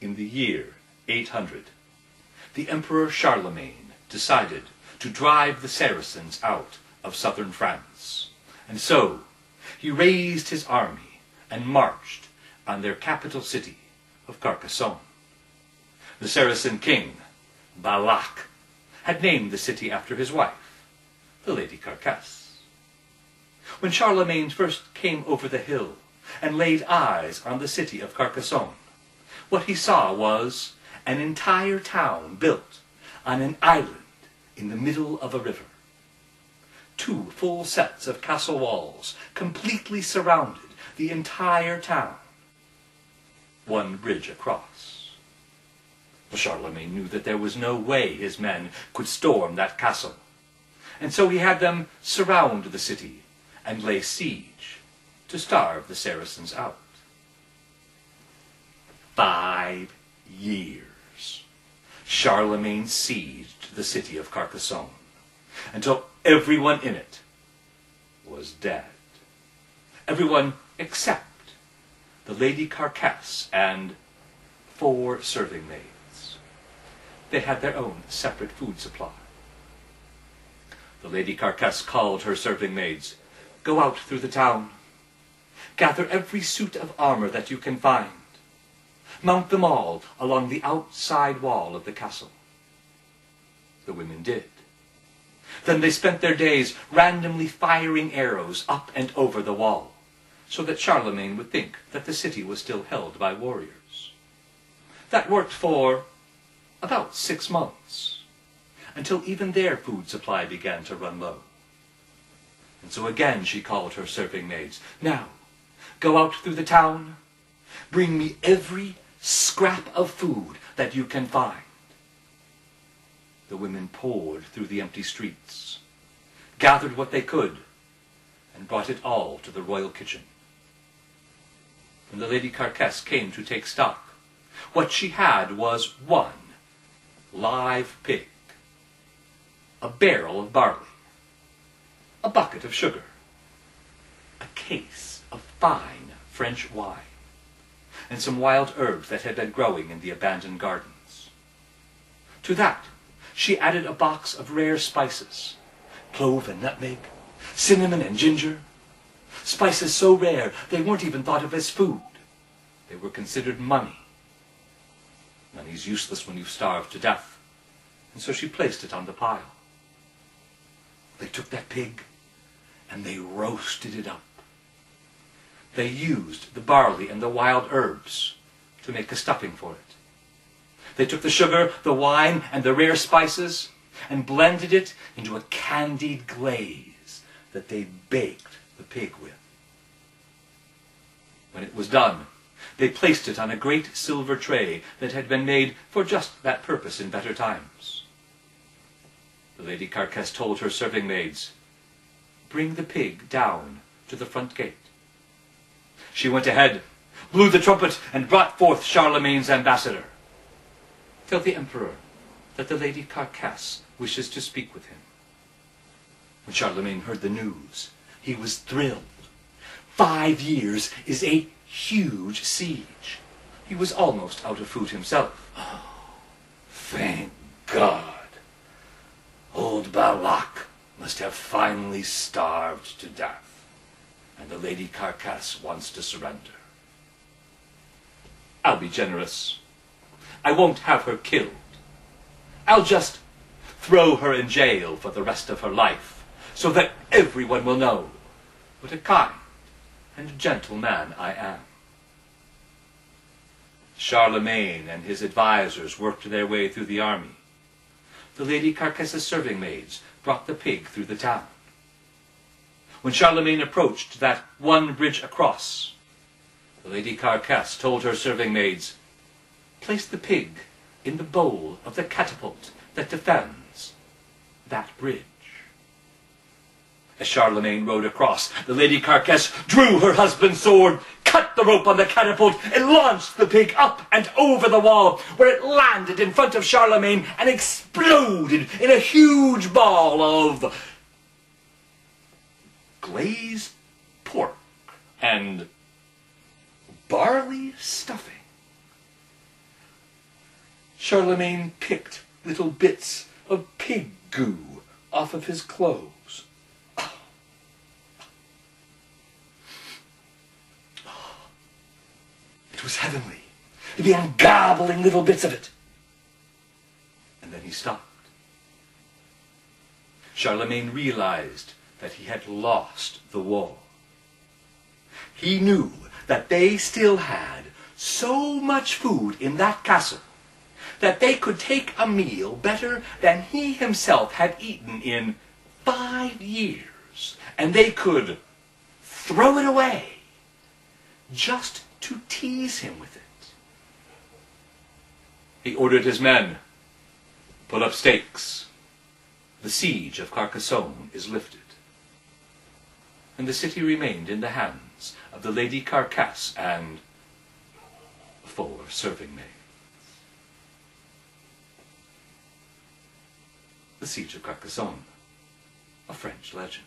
in the year 800, the Emperor Charlemagne decided to drive the Saracens out of southern France. And so he raised his army and marched on their capital city of Carcassonne. The Saracen king, Balak, had named the city after his wife, the Lady Carcasse. When Charlemagne first came over the hill and laid eyes on the city of Carcassonne, what he saw was an entire town built on an island in the middle of a river. Two full sets of castle walls completely surrounded the entire town. One bridge across. Charlemagne knew that there was no way his men could storm that castle, and so he had them surround the city and lay siege to starve the Saracens out. Five years Charlemagne sieged the city of Carcassonne until everyone in it was dead. Everyone except the Lady Carcasse and four serving maids. They had their own separate food supply. The Lady Carcasse called her serving maids, Go out through the town. Gather every suit of armor that you can find. Mount them all along the outside wall of the castle. The women did. Then they spent their days randomly firing arrows up and over the wall, so that Charlemagne would think that the city was still held by warriors. That worked for about six months, until even their food supply began to run low. And so again she called her serving maids, Now, go out through the town, bring me every scrap of food that you can find. The women poured through the empty streets, gathered what they could, and brought it all to the royal kitchen. When the Lady Carcasse came to take stock, what she had was one live pig, a barrel of barley, a bucket of sugar, a case of fine French wine, and some wild herbs that had been growing in the abandoned gardens. To that, she added a box of rare spices, clove and nutmeg, cinnamon and ginger, spices so rare they weren't even thought of as food. They were considered money. Money's useless when you've starved to death, and so she placed it on the pile. They took that pig and they roasted it up. They used the barley and the wild herbs to make a stuffing for it. They took the sugar, the wine, and the rare spices and blended it into a candied glaze that they baked the pig with. When it was done, they placed it on a great silver tray that had been made for just that purpose in better times. The Lady Carcasse told her serving maids, Bring the pig down to the front gate. She went ahead, blew the trumpet, and brought forth Charlemagne's ambassador. Tell the emperor that the Lady Carcasse wishes to speak with him. When Charlemagne heard the news, he was thrilled. Five years is a huge siege. He was almost out of food himself. Oh, thank God. Old Balak must have finally starved to death, and the Lady Carcasse wants to surrender. I'll be generous. I won't have her killed. I'll just throw her in jail for the rest of her life, so that everyone will know what a kind and gentle man I am. Charlemagne and his advisers worked their way through the army. The Lady Carcasse's serving maids brought the pig through the town. When Charlemagne approached that one bridge across, the Lady Carcasse told her serving maids, Place the pig in the bowl of the catapult that defends that bridge. As Charlemagne rode across, the Lady Carcasse drew her husband's sword, cut the rope on the catapult, and launched the pig up and over the wall, where it landed in front of Charlemagne and exploded in a huge ball of glazed pork and barley stuffing. Charlemagne picked little bits of pig goo off of his clothes. It was heavenly. He began gobbling little bits of it. And then he stopped. Charlemagne realized that he had lost the war. He knew that they still had so much food in that castle that they could take a meal better than he himself had eaten in five years, and they could throw it away just to tease him with it. He ordered his men, pull up stakes. The siege of Carcassonne is lifted. And the city remained in the hands of the Lady Carcasse and four serving maids. The Siege of Carcassonne, a French legend.